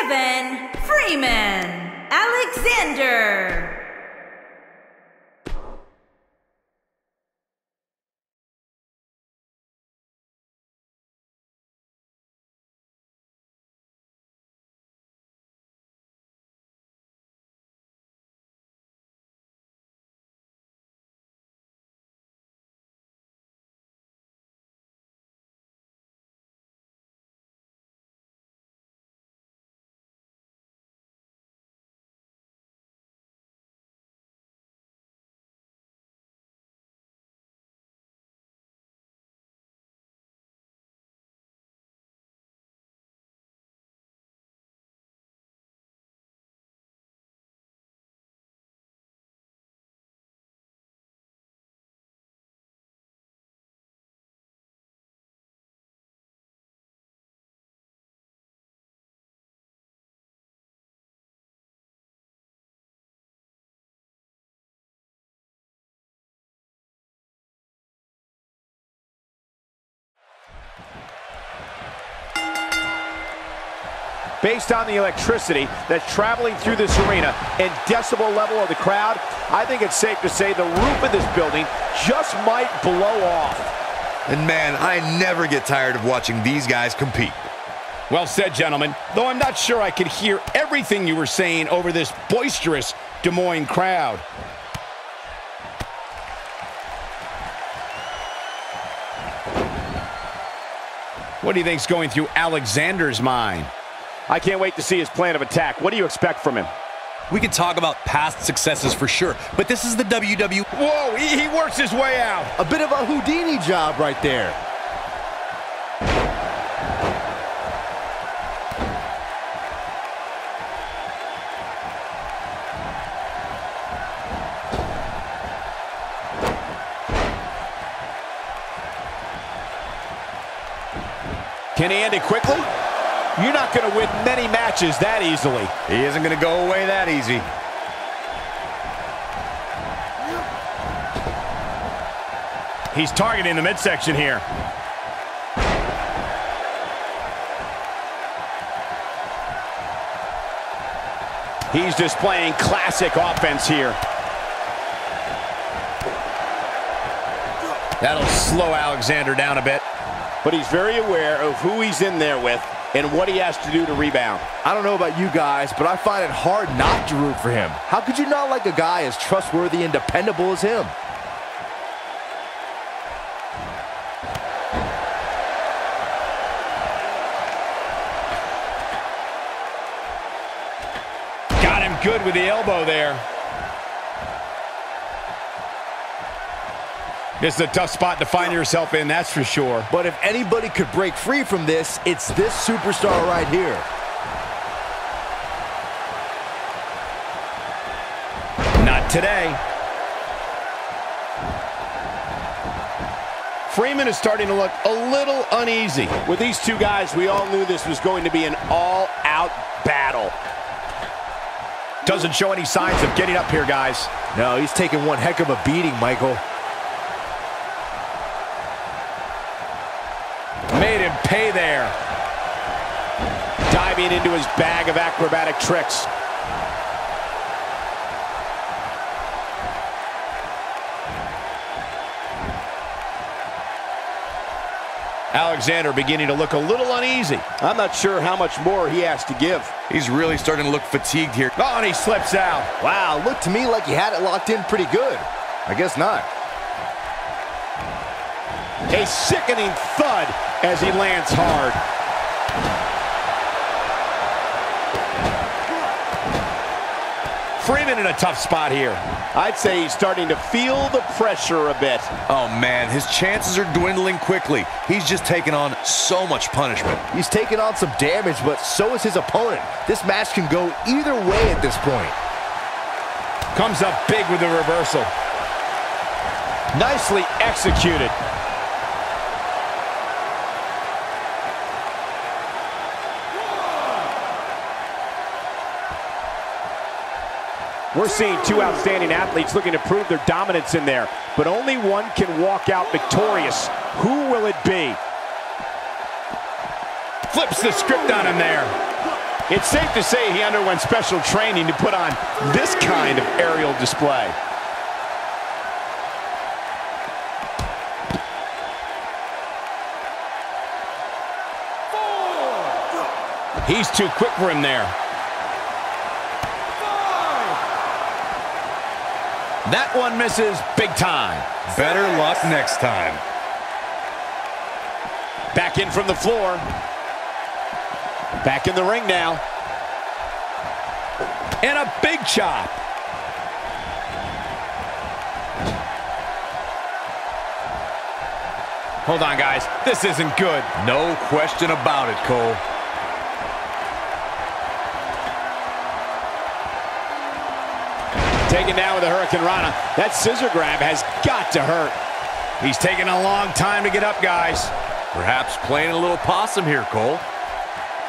Kevin Freeman Alexander. Based on the electricity that's traveling through this arena and decibel level of the crowd, I think it's safe to say the roof of this building just might blow off. And man, I never get tired of watching these guys compete. Well said, gentlemen. Though I'm not sure I could hear everything you were saying over this boisterous Des Moines crowd. What do you think's going through Alexander's mind? I can't wait to see his plan of attack. What do you expect from him? We could talk about past successes for sure, but this is the WWE. Whoa, he, he works his way out. A bit of a Houdini job right there. Can he end it quickly? You're not going to win many matches that easily. He isn't going to go away that easy. He's targeting the midsection here. He's displaying classic offense here. That'll slow Alexander down a bit. But he's very aware of who he's in there with and what he has to do to rebound. I don't know about you guys, but I find it hard not to root for him. How could you not like a guy as trustworthy and dependable as him? Got him good with the elbow there. This is a tough spot to find yourself in, that's for sure. But if anybody could break free from this, it's this superstar right here. Not today. Freeman is starting to look a little uneasy. With these two guys, we all knew this was going to be an all-out battle. Doesn't show any signs of getting up here, guys. No, he's taking one heck of a beating, Michael. Made him pay there. Diving into his bag of acrobatic tricks. Alexander beginning to look a little uneasy. I'm not sure how much more he has to give. He's really starting to look fatigued here. Oh, and he slips out. Wow, looked to me like he had it locked in pretty good. I guess not. A sickening thud as he lands hard. Freeman in a tough spot here. I'd say he's starting to feel the pressure a bit. Oh man, his chances are dwindling quickly. He's just taking on so much punishment. He's taking on some damage, but so is his opponent. This match can go either way at this point. Comes up big with the reversal. Nicely executed. We're seeing two outstanding athletes looking to prove their dominance in there, but only one can walk out victorious. Who will it be? Flips the script on him there. It's safe to say he underwent special training to put on this kind of aerial display. He's too quick for him there. That one misses big time. Better luck next time. Back in from the floor. Back in the ring now. And a big chop. Hold on, guys. This isn't good. No question about it, Cole. Taken down with a Hurricane Rana. That scissor grab has got to hurt. He's taking a long time to get up, guys. Perhaps playing a little possum here, Cole.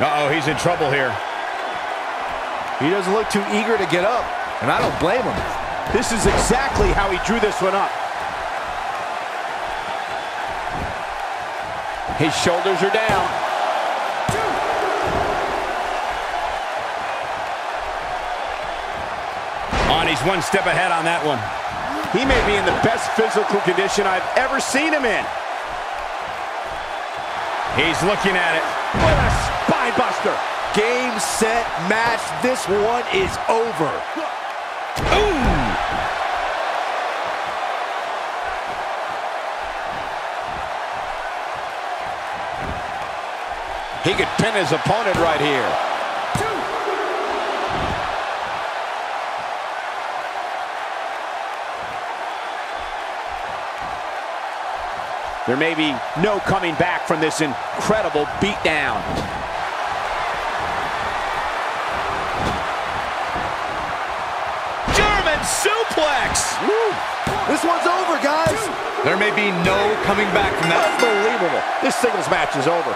Uh-oh, he's in trouble here. He doesn't look too eager to get up, and I don't blame him. This is exactly how he drew this one up. His shoulders are down. He's one step ahead on that one. He may be in the best physical condition I've ever seen him in. He's looking at it. What a spine buster. Game, set, match. This one is over. Ooh! He could pin his opponent right here. There may be no coming back from this incredible beatdown. German suplex! Woo. This one's over, guys. There may be no coming back from that. Unbelievable. This singles match is over.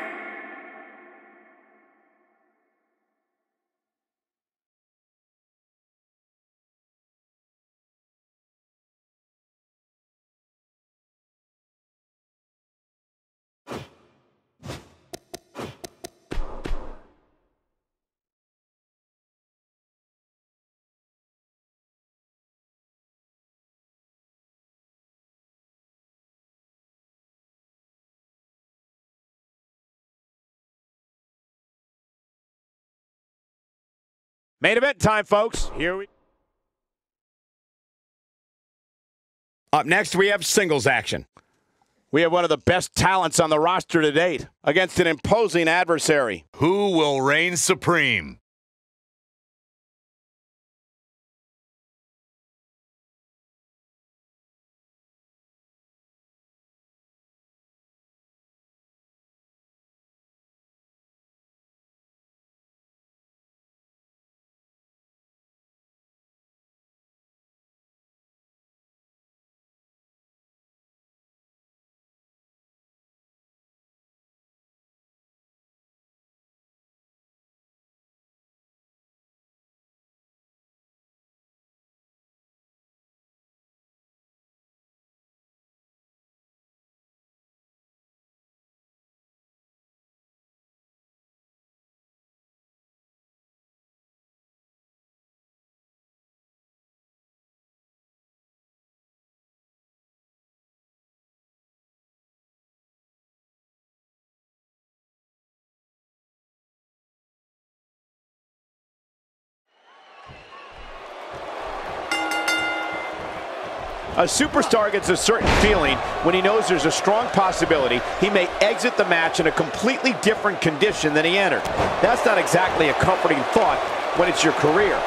Main event time, folks. Here we Up next, we have singles action. We have one of the best talents on the roster to date against an imposing adversary. Who will reign supreme? A superstar gets a certain feeling when he knows there's a strong possibility he may exit the match in a completely different condition than he entered. That's not exactly a comforting thought when it's your career.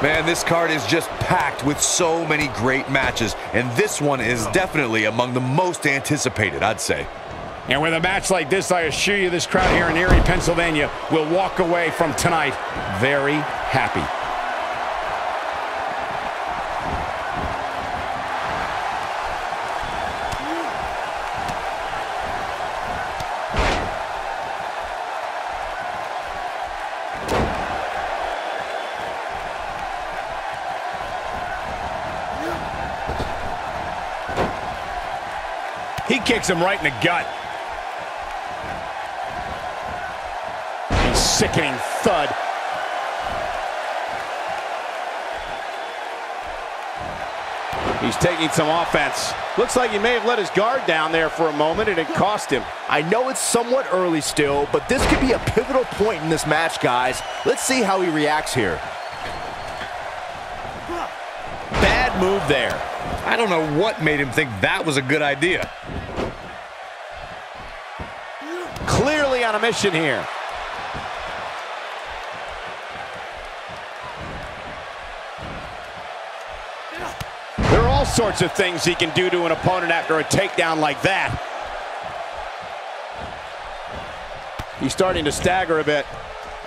Man, this card is just packed with so many great matches, and this one is definitely among the most anticipated, I'd say. And with a match like this, I assure you this crowd here in Erie, Pennsylvania will walk away from tonight very happy. He kicks him right in the gut. A sickening thud. He's taking some offense. Looks like he may have let his guard down there for a moment and it cost him. I know it's somewhat early still, but this could be a pivotal point in this match, guys. Let's see how he reacts here. Bad move there. I don't know what made him think that was a good idea. On a mission here. There are all sorts of things he can do to an opponent after a takedown like that. He's starting to stagger a bit.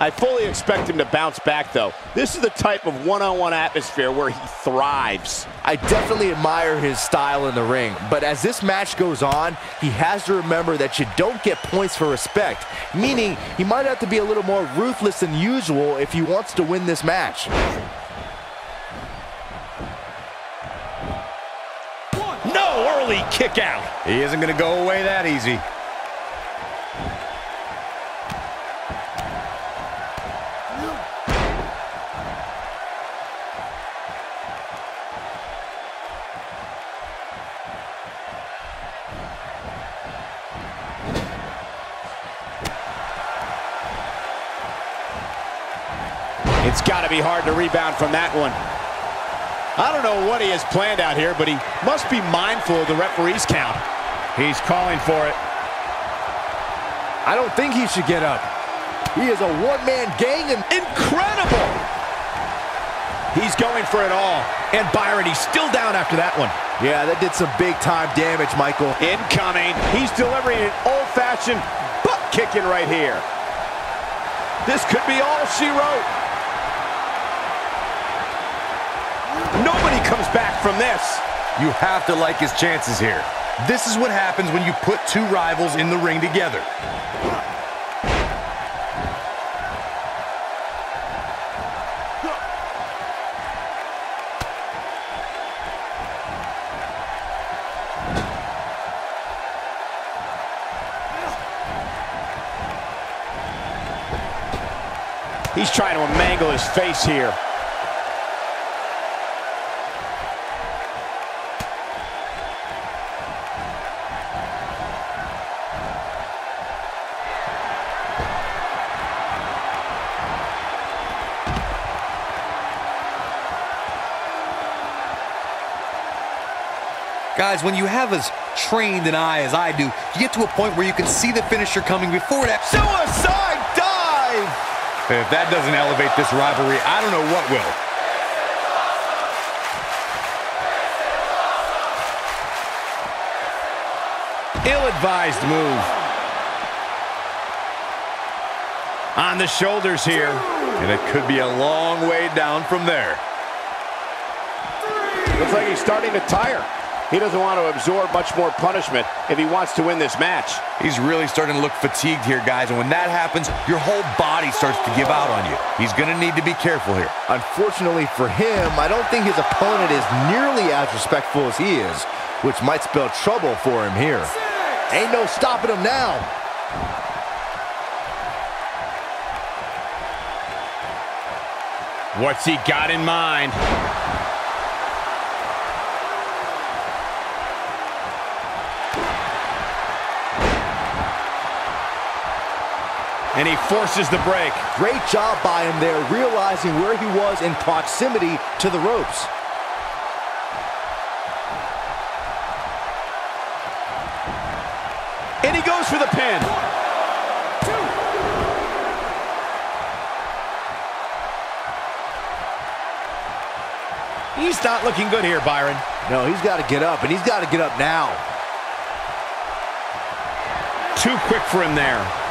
I fully expect him to bounce back, though. This is the type of one-on-one -on -one atmosphere where he thrives. I definitely admire his style in the ring, but as this match goes on, he has to remember that you don't get points for respect, meaning he might have to be a little more ruthless than usual if he wants to win this match. No early kick out. He isn't going to go away that easy. Hard to rebound from that one. I don't know what he has planned out here, but he must be mindful of the referee's count. He's calling for it. I don't think he should get up. He is a one-man gang and Incredible! He's going for it all. And Byron, he's still down after that one. yeah, that did some big-time damage, Michael. Incoming. He's delivering an old-fashioned butt kicking right here. This could be all she wrote. Nobody comes back from this. You have to like his chances here. This is what happens when you put two rivals in the ring together. He's trying to mangle his face here. Guys, when you have as trained an eye as I do, you get to a point where you can see the finisher coming before that. Suicide dive! If that doesn't elevate this rivalry, I don't know what will. Ill-advised move. On the shoulders here. And it could be a long way down from there. Looks like he's starting to tire. He doesn't want to absorb much more punishment if he wants to win this match. He's really starting to look fatigued here, guys, and when that happens, your whole body starts to give out on you. He's going to need to be careful here. Unfortunately for him, I don't think his opponent is nearly as respectful as he is, which might spell trouble for him here. Ain't no stopping him now. What's he got in mind? And he forces the break. Great job by him there, realizing where he was in proximity to the ropes. And he goes for the pin. He's not looking good here, Byron. No, he's got to get up, and he's got to get up now. Too quick for him there.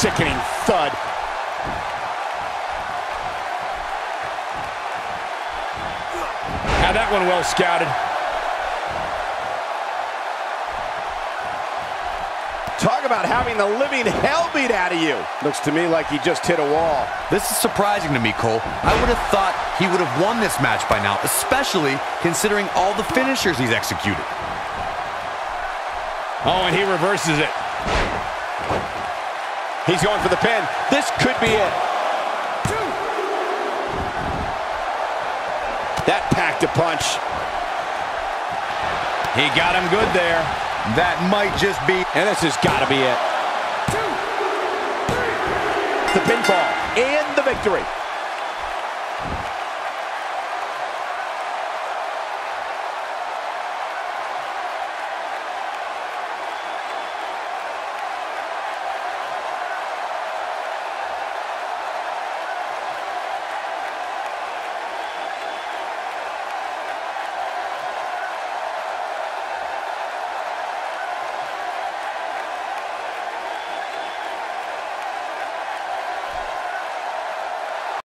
Sickening thud. Had that one well scouted. Talk about having the living hell beat out of you. Looks to me like he just hit a wall. This is surprising to me, Cole. I would have thought he would have won this match by now, especially considering all the finishers he's executed. Oh, and he reverses it. He's going for the pin. This could be it. That packed a punch. He got him good there. That might just be... And this has got to be it. The pinfall and the victory.